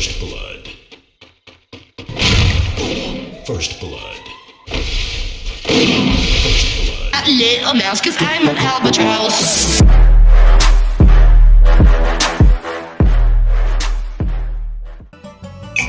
First blood. First blood. First blood. a little mouse, cause I'm an albatross.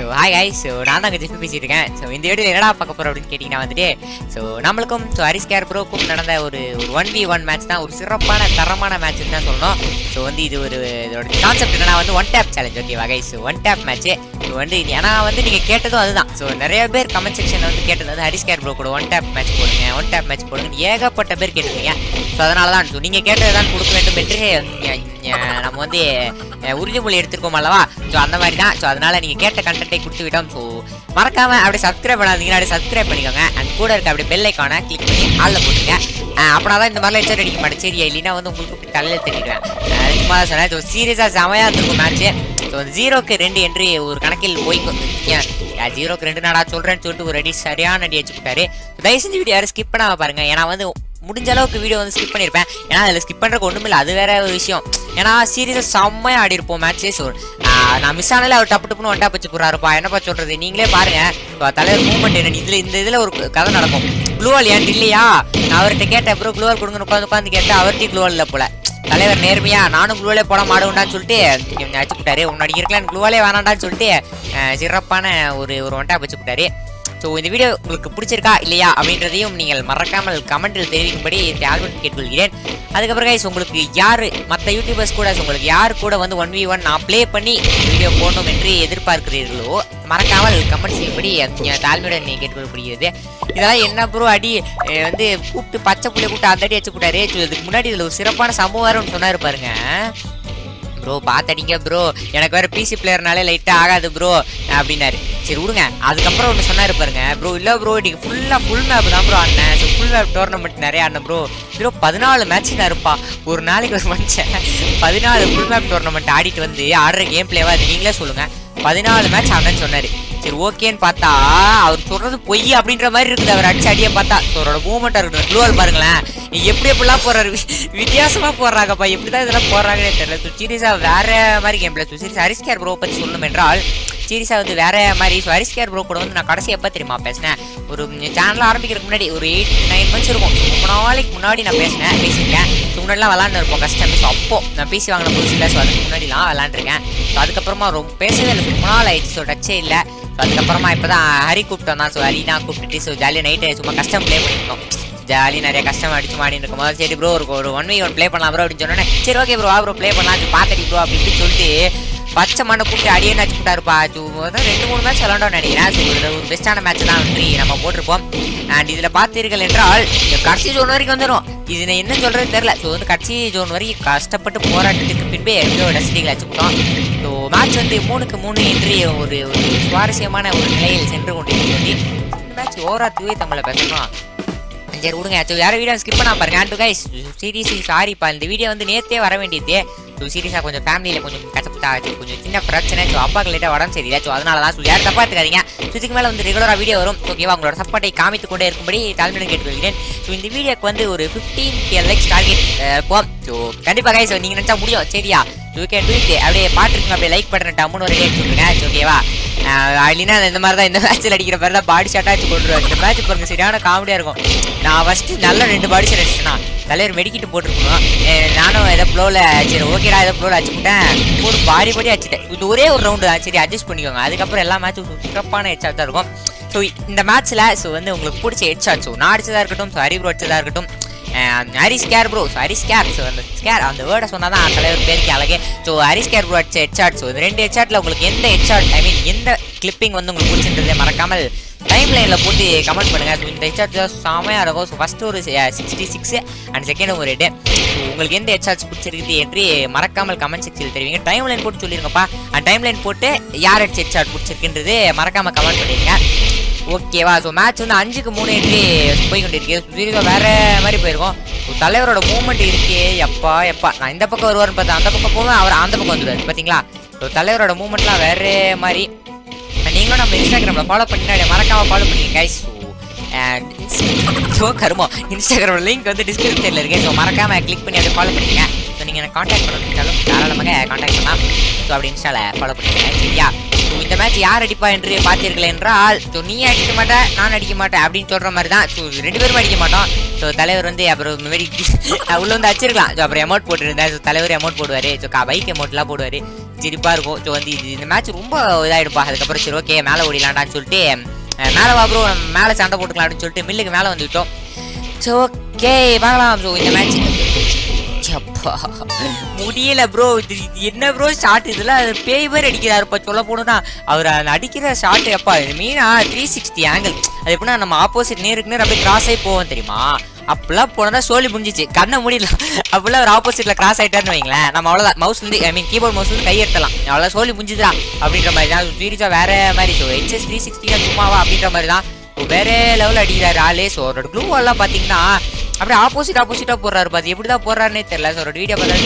So hi hi so நான் தான் jiffy பேசிட்டு இருக்கேன். So இந்த video என்னடா பார்க்க போகிறோம் அப்படின்னு கேட்டிங்கன்னா வந்துட்டு ஸோ நம்மளுக்கும் ஸோ ஹரிஸ் கேர் ப்ரோக்கும் நடந்த ஒரு ஒரு ஒன் வி ஒன் மேட்ச் தான். ஒரு சிறப்பான தரமான மேட்ச்னு தான் சொல்லணும். ஸோ வந்து இது ஒரு இதோட கான்செப்ட் என்னன்னா வந்து ஒன் டேப் சேலஞ்ச் ஓகே வகை. So one tap match so வந்து இது ஏன்னா வந்து நீங்கள் கேட்டதும் அதுதான். ஸோ நிறைய பேர் கமெண்ட் செக்ஷனில் வந்து கேட்டது வந்து ஹரிஸ் கேர் ப்ரோ கூட ஒன் டேப் மேட்ச் போடுங்க ஒன் டேப் மேட்ச் போடுங்க ஏகப்பட்ட பேர் கேட்டிருக்கீங்க. ஸோ அதனால தான் ஸோ நீங்கள் கேட்டது தான் கொடுக்க வேண்டும் என்று நம்ம வந்து உறுதிமொழி எடுத்திருக்கோம் அல்லவா? ஸோ அந்த மாதிரி தான் ஸோ அதனால நீங்கள் கேட்ட கண்டென்ட்டை கொடுத்து விட்டோம் ஸோ மறக்காம அப்படியே சப்ஸ்கிரைப் பண்ணாதீங்கன்னா அப்படியே சப்ஸ்கிரைப் பண்ணிக்கோங்க. அண்ட் கூட இருக்க அப்படியே பெல் ஐக்கானை கிளிக் பண்ணி ஆளில் போட்டுங்க அப்படின்னா தான் இந்த மாதிரிலாம் எச்சர் அடிக்க மாட்டேன். சரியா இல்லைன்னா வந்து உங்களுக்கு இப்படி தலையில் தெரிவிடுவேன் சும்மா தான் சொன்னேன். ஸோ சீரியஸாக செமையாக இருந்திருக்கும் மேட்ச்சு ஸோ ஜீரோக்கு ரெண்டு என்று ஒரு கணக்கில் போய்க்கும் ஏன் ஜீரோக்கு ரெண்டு நாடா சொல்கிறேன்னு சொல்லிட்டு ஒரு அடி சரியான அடி வச்சுக்கிட்டாரு தயவு செஞ்சு வீடியோ யாரும் ஸ்கிப் பண்ணாமல் பாருங்க. ஏன்னா வந்து முடிஞ்ச அளவுக்கு வீடியோ வந்து ஸ்கிப் பண்ணியிருப்பேன் ஏன்னா அதில் ஸ்கிப் பண்ணுறதுக்கு ஒன்றும் இல்லை அது வேற ஒரு விஷயம். ஏன்னா சீரியஸாக செம்மையாக ஆடி இருப்போம் மேட்ச்சு ஸோ நான் மிஸ் ஆனாலே அவர் டப்பு டப்புன்னு ஒன்டா பச்சு போறாருப்பா என்னப்பா சொல்றது? நீங்களே பாருங்க. இப்போ தலைவர் மூவ்மெண்ட் என்ன இதில் இந்த இதில் ஒரு கதை நடக்கும். க்ளூவால் ஏன்ட்டு இல்லையா? நான் அவர்கிட்ட கேட்டேன் ப்ரோ க்ளூவால் கொடுங்கன்னு உட்காந்து உட்காந்து கேட்டேன். அவர்கிட்ட க்ளூவால் இல்லை போல. தலைவர் நேர்மையா நானும் க்ளூவாலே போட மாடுவேண்டான்னு சொல்லிட்டு வச்சு விட்டாரு உன்னோட இருக்கலாம் க்ளூவாலே வேணாண்டான்னு சொல்லிட்டு சிறப்பான ஒரு ஒரு ஒன்டா வச்சு விட்டாரு ஸோ இந்த வீடியோ உங்களுக்கு பிடிச்சிருக்கா இல்லையா அப்படின்றதையும் நீங்கள் மறக்காமல் கமெண்டில் தெரிவிக்கும்படி ஆல்பம் கேட்டுக்கொள்கிறேன். அதுக்கப்புறம் கைஸ் உங்களுக்கு யார் மற்ற யூடியூபர்ஸ் கூட உங்களுக்கு யார் கூட வந்து ஒன் வி ஒன் நான் ப்ளே பண்ணி வீடியோ போடணும் என்று எதிர்பார்க்கிறீர்களோ மறக்காமல் கமெண்ட் செய்யும்படி அஹ் தாழ்மையுடன் நீங்கள் கேட்டுக்கொள்ளப்படுகிறது இதெல்லாம் என்ன ப்ரோ அடி வந்து கூப்பிட்டு பச்சை புள்ளைய கூப்பிட்டு அந்த அடி வச்சு கூட்டாரு இதுக்கு முன்னாடி இதில் ஒரு சிறப்பான சம்பவம் சொன்னார் பாருங்க. ப்ரோ பார்த்தடிங்க ப்ரோ எனக்கு வேறு பிசி பிளேயர்னாலே லைட்டாக ஆகாது ப்ரோ அப்படின்னாரு. சரி விடுங்க. அதுக்கப்புறம் ஒன்று சொன்னாரு பாருங்க. ப்ரோ இல்லை ப்ரோ இன்னைக்கு ஃபுல்லாக ஃபுல் மேப் தான் ப்ரோ ஆடினேன். ஸோ ஃபுல் மேப் டோர்னமெண்ட் நிறையா ஆடினேன் ப்ரோ ப்ரோ பதினாலு மேட்ச் தான் இருப்பா. ஒரு நாளைக்கு ஒரு மனுஷன் பதினாலு ஃபுல் மேப் டோர்னமெண்ட் ஆடிட்டு வந்து ஆடுற கேம் பிளேவாக அது நீங்களே சொல்லுங்கள் பதினாலு மேட்ச் ஆனேன்னு சொன்னார். சரி ஓகேன்னு பார்த்தா அவர் சொல்றது பொய் அப்படின்ற மாதிரி இருக்குது. அவர் அடிச்சு அடியை பார்த்தா அவரோட மூமெண்டா இருக்கட்டும் க்ளூவல் பாருங்களேன். நீ எப்படி எப்படிலாம் போடுறாரு? வித்தியாசமாக போடுறாங்கப்பா. எப்படி தான் இதெல்லாம் போடுறாங்கன்னே தெரியல. ஸோ சீரியஸா வேற மாதிரி game play serious Hariscare bro பற்றி சொல்லணும் என்றால் சீரியஸா வந்து வேற மாதிரி ஸோ ஹரிஸ்கேர் ப்ரோ கூட வந்து நான் கடைசி எப்போ தெரியுமா பேசினேன்? ஒரு சேனல் ஆரம்பிக்கிறதுக்கு முன்னாடி ஒரு எயிட் நைன் மந்த்ஸ் இருக்கும். ரொம்ப நாளைக்கு முன்னாடி நான் பேசினேன் பேசியிருக்கேன். ஸோ முன்னாடிலாம் விளாண்டு இருப்போம் கஷ்டம் ஸோ அப்போ நான் பேசி வாங்கின புதுசில் ஸோ அதுக்கு முன்னாடிலாம் விளாண்டுருக்கேன். ஸோ அதுக்கப்புறமா ரொம்ப பேசவே இல்லை. ரொம்ப நாள் ஆயிடுச்சு. ஸோ டச்சே இல்லை. அதுக்கப்புறமா இப்போ தான் ஹரி கூப்பிட்டோம் வந்தான் ஸோ ஹரி தான் கூப்பிட்டுட்டு ஸோ ஜாலியாக நைட்டு சும்மா கஷ்டம் ப்ளே பண்ணியிருந்தோம். ஜாலி நிறைய கஷ்டம் அடிச்சு மாடின்னு இருக்கும் போது சரி ப்ரோ ஒரு ஒன் வீக் ஒன் ப்ளே பண்ணலாம் ப்ரோ அப்படின்னு சொன்னோன்னே சரி ஓகே ப்ரோ ப்ரோ ப்ளே பண்ணலாம் பார்த்துட்டு ப்ரோ அப்படின்னு சொல்லிட்டு பச்சை மண்ணை கூப்பிட்டு அடியே நச்சு விட்டாருப்பா ரெண்டு மூணு மேட்ச் விளாண்டோம் நினைக்கிறேன் ஸோ ஒரு பெஸ்டான பெஸ்ட்டான மேட்ச் தான் வெற்றி நம்ம போட்டிருப்போம். அண்ட் இதில் பார்த்தீர்கள் என்றால் கடைசி ஜோன் வரைக்கும் வந்துடும் இது நான் என்ன சொல்கிறது தெரில ஸோ வந்து கடைசி ஜோன் வரைக்கும் கஷ்டப்பட்டு போராட்டத்துக்கு பின்பே எப்படியோ டஸ்டிகளை வச்சுக்கிட்டோம். ஸோ மேட்ச் வந்து மூணுக்கு மூணு என்று ஒரு ஒரு சுவாரஸ்யமான ஒரு நிலையில் சென்று கொண்டிருக்கிறது. இந்த மேட்ச் ஓவரா தூய தமிழில் பேசணும். சரி விடுங்க ஸோ யாரும் வீடியோ ஸ்கிப் பண்ணாம பாருங்க அண்ட் கைஸ் சீரியஸ்லி சாரிப்பா இந்த வீடியோ வந்து நேற்றே வர வேண்டியது. ஸோ சீரியஸாக கொஞ்சம் ஃபேமிலியில் கொஞ்சம் கஷ்டப்பட்டாச்சு கொஞ்சம் சின்ன பிரச்சனை. ஸோ அப்பாக்கு லேட்டாக உடம்பு சரியில்லை. ஸோ அதனால தான் ஸோ யாரும் தப்பா எடுத்துக்காதீங்க. ஸோ இதுக்கு மேலே வந்து ரெகுலராக வீடியோ வரும். ஓகேவா உங்களோட சப்போர்ட்டை காமித்து கொண்டே இருக்கும்படி தாழ்மையுடன் கேட்டுக்கொள்கிறேன். ஸோ இந்த வீடியோக்கு வந்து ஒரு ஃபிஃப்டீன் கே லைக்ஸ் டார்கெட் இருப்போம் ஸோ கண்டிப்பாக கைஸ் நீங்கள் நினச்சா முடியும். சரியா? ஸோ கேன் டூ இட் அப்படியே பாட்டுருக்கு அப்படியே லைக் பட்டன் டம்முன்னு ஒரு ரேட் சொல்லுங்க ஓகேவா இல்லைன்னா இந்த மாதிரி தான் இந்த மேட்ச்சில் அடிக்கிற மாதிரி தான் பாடி ஷாட்டாக வச்சு போட்டுருவாரு இந்த மேட்ச் பாருங்க சரியான காமெடியாக இருக்கும். நான் ஃபஸ்ட்டு நல்ல ரெண்டு பாடி ஷாட் அடிச்சிட்டேன்னா தலைவர் மெடிக்கிட்டு போட்டிருக்கணும். நானும் ஏதோ ப்ளோவில் சரி ஓகேடா ஏதோ ப்ளோவில் அடிச்சுட்டேன் ஒரு பாடி பாடி அடிச்சிட்டேன். இது ஒரே ஒரு ரவுண்டு தான். சரி அட்ஜஸ்ட் பண்ணிக்கோங்க. அதுக்கப்புறம் எல்லா மேட்சும் சிறப்பான ஹெச்சாக தான் இருக்கும். ஸோ இந்த மேட்ச்சில் ஸோ வந்து உங்களுக்கு பிடிச்ச ஹெட்ஷாட் ஸோ நான் அடிச்சதாக இருக்கட்டும். ஸோ ஹரிப்ரோ அடிச்சதாக இருக்கட்டும். Hari scare bro so Hari scare so அந்த ஸ்கேர் அந்த வேர்டை சொன்னால் தான் தலைவர் பேருக்கு அழகே. ஸோ ஹரி ஸ்கேர் ப்ரோ அடிச்ச ஹெட்ஷாட் ஸோ இந்த ரெண்டு ஹெட்ஷாட்டில் உங்களுக்கு எந்த ஹெட்ஷாட் ஐ மீன் எந்த கிளிப்பிங் வந்து உங்களுக்கு பிடிச்சிருந்தது மறக்காமல் டைம் லைனில் போட்டு கமெண்ட் பண்ணுங்கள் ஸோ இந்த ஹெட்ஷாட் செமையாக இருக்கும். ஸோ ஃபஸ்ட்டு ஒரு சிக்ஸ்டி சிக்ஸ் அண்ட் செகண்ட் ஒரு ரெட்டு ஸோ உங்களுக்கு எந்த ஹெட்ஷாட்ஸ் பிடிச்சிருக்குது என்று மறக்காமல் கமெண்ட் செக்ஷனில் தெரிவிங்க. டைம் லைன் போட்டு சொல்லிருங்கப்பா. அண்ட் டைம் லைன் போட்டு யார் அடிச்ச ஹெட்ஷாட் பிடிச்சிருக்குன்றது மறக்காமல் கமெண்ட் பண்ணிடுங்க ஓகேவா ஸோ மேட்ச் வந்து அஞ்சுக்கு மூணு என்று போய் கொண்டிருக்கு சுதீர்கா வேற மாதிரி போயிருக்கோம். தலைவரோட மூவ்மெண்ட் இருக்கே. எப்பா எப்பா. நான் இந்த பக்கம் வருவார்னு பார்த்தா அந்த பக்கம் போவேன் அவர் அந்த பக்கம் வந்துடுவார் பார்த்தீங்களா ஸோ தலைவரோட மூவ்மெண்ட்லாம் வேற மாதிரி. நீங்களும் நம்ம இன்ஸ்டாகிராமில் ஃபாலோ பண்ணிட்டு மறக்காம ஃபாலோ பண்ணிங்க கைஸ் ஸோ கருமோ இன்ஸ்டாகிராம் லிங்க் வந்து டிஸ்கிரிப்ஷனில் இருக்கு. ஸோ மறக்காம கிளிக் பண்ணி அதை ஃபாலோ பண்ணிக்கங்க ஸோ நீங்கள் எனக்கு காண்டாக்ட் பண்ணணும்னாலும் தாராளமாக காண்டாக்ட் பண்ணலாம். ஸோ அப்படி இன்ஸ்டாவில் ஃபாலோ பண்ணிக்கங்க சரியா? இந்த மேட்ச் யார் அடிப்பா என்று பார்த்தீர்கள் என்றால் ஸோ நீ அடிக்க மாட்டேன் நான் அடிக்க மாட்டேன் அப்படின்னு சொல்கிற மாதிரி தான் ஸோ ரெண்டு பேரும் அடிக்க மாட்டோம். ஸோ தலைவர் வந்து அப்புறம் இந்த உள்ளே உள்ள வந்து அடிச்சிருக்கலாம். ஸோ அப்புறம் அமௌண்ட் போட்டுருந்தேன் ஸோ தலைவர் அமௌண்ட் போடுவார். ஸோ பைக் அமௌண்ட்லாம் போடுவார். சிரிப்பாக இருக்கும். ஸோ வந்து இது இந்த மேட்ச் ரொம்ப இதாகிடுப்பா அதுக்கப்புறம் சரி ஓகே மேலே ஓடிலாண்டான்னு சொல்லிட்டு மேலே வா ப்ரோ மேலே சண்டை போட்டுக்கலாம் அப்படின்னு சொல்லிட்டு மில்லுக்கு மேலே வந்துவிட்டோம் ஸோ ஓகே பார்க்கலாம். ஸோ இந்த மேட்ச் அப்பா. முடியல ப்ரோ இது இது என்ன ப்ரோ ஷாட் இதெல்லாம் பேய் பேர் அடிக்கிறாரு இப்போ சொல்ல போனோம்னா. அவர் அந்த அடிக்கிற ஷாட் எப்பா இது மீனா த்ரீ சிக்ஸ்டி ஆங்கிள் அது எப்படின்னா நம்ம ஆப்போசிட் நேருக்கு நேர் அப்படியே கிராஸ் ஆகி போவோம் தெரியுமா? அப்பெல்லாம் போனதான் சோழி முடிஞ்சிச்சு கண்ணை முடியல அப்பெல்லாம் ஒரு ஆப்போசிட்ல கிராஸ் ஆயிட்டாருன்னு வைங்களேன். நம்ம அவ்வளோதான் மவுஸ் வந்து ஐ மீன் கீபோர்ட் மவுஸ் வந்து கை எடுத்தலாம் அவ்வளோ சோழி முடிஞ்சுதா அப்படின்ற மாதிரி தான். சீரியஸா வேற மாதிரி. ஸோ ஹெச்எஸ் த்ரீ சிக்ஸ்டியா சும்மாவா அப்படின்ற மாதிரி தான். வேற லெவல் அடிக்கிறாரு ஆளே. ஸோ அவரோட க்ளூ எல்லாம் பார்த்தீங்கன்னா அப்படியே ஆப்போசிட் ஆப்போசிட்டா போடுறாரு பாத்து எப்படி தான் போடுறாருன்னே தெரியல. ஸோ ஒரு வீடியோ பார்த்தா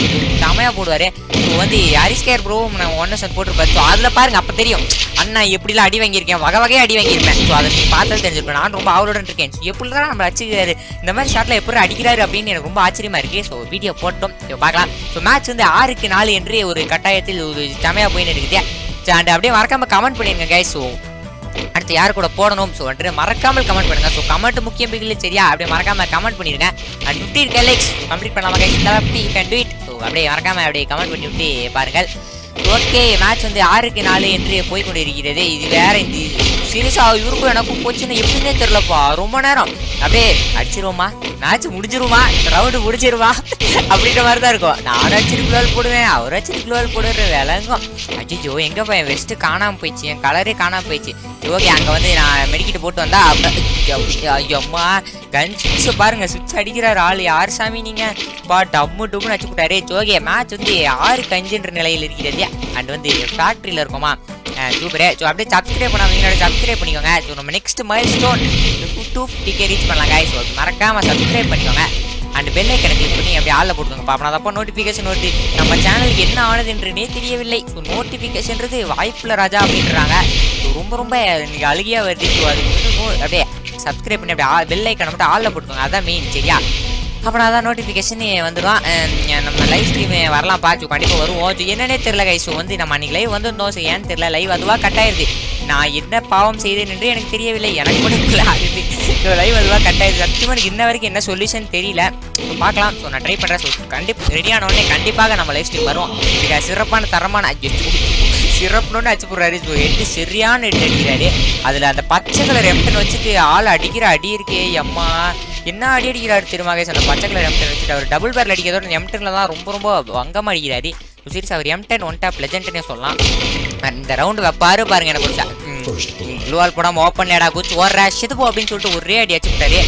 செமையா போடுவாரு. ஸோ வந்து ஹரிஸ்கேர் ப்ரோ நான் ஒன் சார் போட்டுருப்பாரு ஸோ அதில் பாருங்க அப்போ தெரியும். அண்ணா எப்படிலாம் அடி வாங்கியிருக்கேன்? வகை வகையா அடி வாங்கியிருப்பேன். ஸோ அதை பார்த்து தெரிஞ்சிருப்பேன் நான் ரொம்ப ஆவலுடன் இருக்கேன். எப்படி தான் நம்ம அடிச்சுக்கிறாரு? இந்த மாதிரி ஷாட்ல எப்படி அடிக்கிறாரு அப்படின்னு எனக்கு ரொம்ப ஆச்சரியமா இருக்கு. ஸோ வீடியோ போட்டோம். பார்க்கலாம். ஸோ மேட்ச் வந்து ஆறுக்கு நாலு என்று ஒரு கட்டாயத்தில் ஒரு செமையா போயின்னு இருக்குது. அண்ட் அப்படியே மறக்காம கமெண்ட் பண்ணிருங்க கைஸ் ஸோ அடுத்து யார் கூட போடணும்? ஸோ வந்து மறக்காமல் கமெண்ட் பண்ணுங்க. ஸோ கமெண்ட் முக்கியம் பிகில் சரியா? அப்படியே மறக்காம கமெண்ட் பண்ணிருங்க. And fifteen K likes complete பண்ணலாமா guys thirty you can do it so அப்படியே மறக்காம அப்படியே கமெண்ட் பண்ணி விட்டு பாருங்கள். ஓகே மேட்ச் வந்து ஆறுக்கு நாலு என்று போய் கொண்டிருக்கிறது. இது வேற இந்த சீரியஸா இவருக்கும் எனக்கும் போச்சுன்னு எப்படின்னே தெரிலப்பா ரொம்ப நேரம். அப்படியே அடிச்சிருவோமா மேட்ச் முடிஞ்சிருமா? ரவுண்டு முடிஞ்சிருமா? அப்படின்ற மாதிரி தான் இருக்கும். நானும் அடிச்சிருக்குள்ளால் போடுவேன் அவர் அடிச்சிருக்குள்ளால் போடுற விளங்கும் அஜிஜோ எங்க பையன்? வெஸ்ட் காணாமல் போயிடுச்சு. என் கலரே காணாமல் போயிடுச்சு. ஓகே அங்கே வந்து நான் மெடிக்கிட்டு போட்டு வந்தா ஐயம்மா. கன் சுவிட்ச் பாருங்க சுவிட்ச் அடிக்கிறார் ஆள். யார் சாமி நீங்க? பா டம்மு டம்முன்னு அடிச்சு போட்டாரு. ஓகே மேட்ச் வந்து ஆறு கஞ்சுன்ற நிலையில் இருக்கிறது. அண்ட் வந்து ஃபேக்ட்ரியில் இருக்கோமா? சூப்பரே ஸோ அப்படியே சப்ஸ்கிரைப் பண்ணாமல் சப்ஸ்கிரைப் பண்ணிக்கோங்க. ஸோ நம்ம நெக்ஸ்ட் மைல் ஸ்டோன் டூ ஃபிஃப்டிக்கே ரீச் பண்ணலாம் guys. ஸோ மறக்காமல் சப்ஸ்கிரைப் பண்ணிக்கோங்க. அண்ட் பெல் ஐக்கனை கிளிக் பண்ணி அப்படியே ஆளில் போட்டுக்கோங்க. பாப்பா அதப்போ நோட்டிஃபிகேஷன் வருது. நம்ம சேனலுக்கு என்ன ஆனது என்றுனே தெரியவில்லை. ஸோ நோட்டிஃபிகேஷன்றது வாய்ப்பில் ராஜா அப்படின்றாங்க. ஸோ ரொம்ப ரொம்ப இன்னைக்கு அழுகியாக வருது. ஸோ அது வந்து அப்படியே சப்ஸ்கிரைப் பண்ணி அப்படியே பெல் ஐக்கனை மட்டும் ஆளில் போட்டுக்கோங்க. அதான் மெயின் சரியா? அப்புறம் அதான் நோட்டிஃபிகேஷன் வந்துடும் நம்ம லைவ் ஸ்ட்ரீம் வரலாம் பார்த்து கண்டிப்பாக வருவோம் ஸோ என்னன்னே தெரில கை வந்து நம்ம அன்றைக்கி லைவ் வந்திருந்தோம். ஸோ ஏன்னு தெரில லைவ் அதுவாக கட் ஆயிருது. நான் என்ன பாவம் செய்தேன் என்று எனக்கு தெரியவில்லை. எனக்கு கூட ஆகுது ஸோ லைவ் அதுவாக கட் ஆயிருது. சத்தியமாக எனக்கு இன்ன வரைக்கும் என்ன சொல்யூஷன் தெரியல. பார்க்கலாம். ஸோ நான் ட்ரை பண்ணுறேன் ஸோ கண்டிப்பாக ரெடியான உடனே கண்டிப்பாக நம்ம லைவ் ஸ்ட்ரீம் வரும். சிறப்பான தரமான ஐயோ, சிறப்புன்னு அடிச்சு போடுறாரு. ஸோ எட்டு சரியான எட்டு அடிக்கிறாரு. அதில் அந்த பச்சை கலர் எப்படின்னு வச்சுட்டு ஆள் அடிக்கிற அடி இருக்கே அம்மா. என்ன அடி அடிக்கிறாரு திருமகேஷ் அந்த பச்சை கலர் எம்டன் வச்சுட்டு அவர் டபுள் பேரில் அடிக்கிறதோட எம்டனில் தான் ரொம்ப ரொம்ப வங்கமாக அடிக்கிறாரு. சீரிஸ் அவர் எம்டன் ஒன் டாப் லெஜெண்ட்னே சொல்லலாம். இந்த ரவுண்டு வைப்பாரு பாருங்க எனக்கு குடிச்சா First க்ளூவால் போடாமல் ஓப்பன் லேடா குச்சி ஓடுற சிதுபோ அப்படின்னு சொல்லிட்டு ஒரே அடி அடிச்சுட்டாரு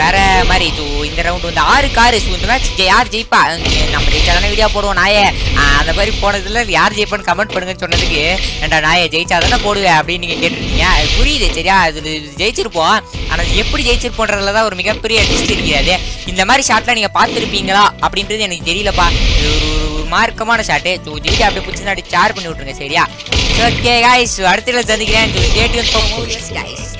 வேற மாதிரி ஸோ இந்த ரவுண்ட் வந்து ஆறு காரு ஸோ இந்த மேட்ச் யார் ஜெயிப்பா? நம்ம ஜெயிச்சாதானே வீடியோ போடுவோம் நாயே. அந்த மாதிரி போனதுல யார் ஜெயிப்பான்னு கமெண்ட் பண்ணுங்கன்னு சொன்னதுக்கு ஏண்டா நாயை ஜெயிச்சாதானே போடுவேன் அப்படின்னு நீங்கள் கேட்டுருக்கீங்க. அது புரியுது சரியா? அது ஜெயிச்சிருப்போம். ஆனால் எப்படி ஜெயிச்சிருப்போன்றதுல தான் ஒரு மிகப்பெரிய டிஸ்ட் இருக்கிறது. இந்த மாதிரி ஷாட்லாம் நீங்கள் பார்த்துருப்பீங்களா? அப்படின்றது எனக்கு தெரியலப்பா. இது ஒரு மார்க்கமான ஷாட்டு ஸோ ஜெயிச்சு அப்படியே பிடிச்சி அப்படி ஷேர் பண்ணி விட்ருங்க சரியா? ஓகே காய்ஸ் அடுத்த சந்திக்கிறேன். கேட்டு